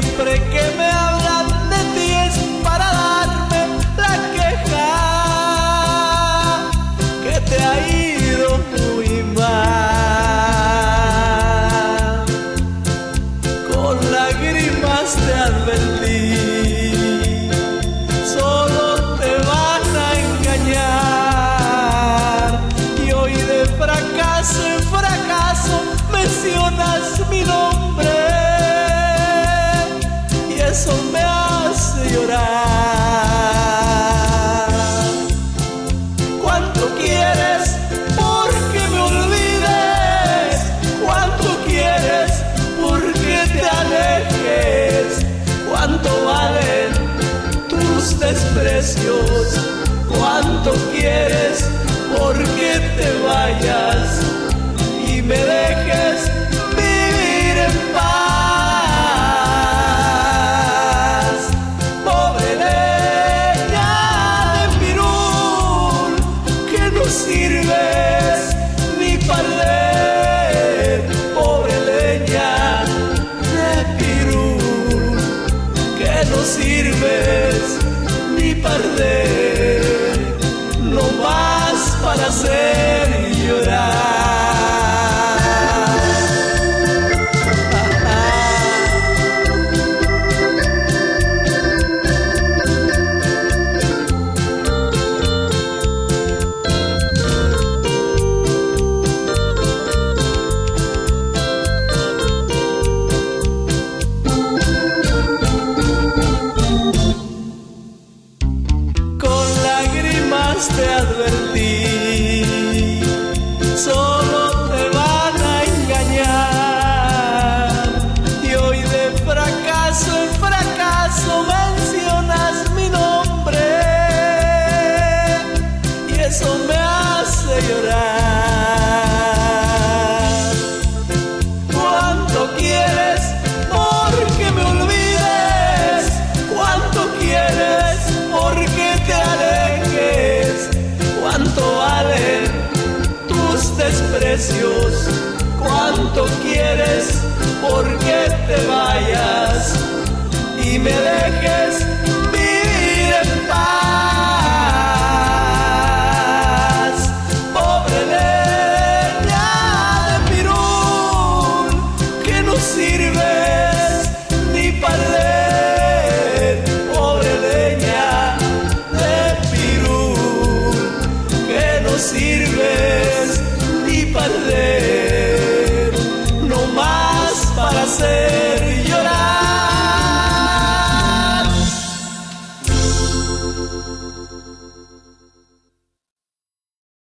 siempre que me hablan de ti es para darme la queja que te ha ido muy mal. Con lágrimas te advertí, solo te van a engañar y hoy de fracaso en fracaso mencionas mi nombre me hace llorar. ¿Cuánto quieres porque me olvides? ¿Cuánto quieres porque te alejes? ¿Cuánto valen tus desprecios? ¿Cuánto quieres porque te vayas sirves ni arder. Pobre leña de pirul que no sirves ni para lágrimas desprecios? ¿Cuánto quieres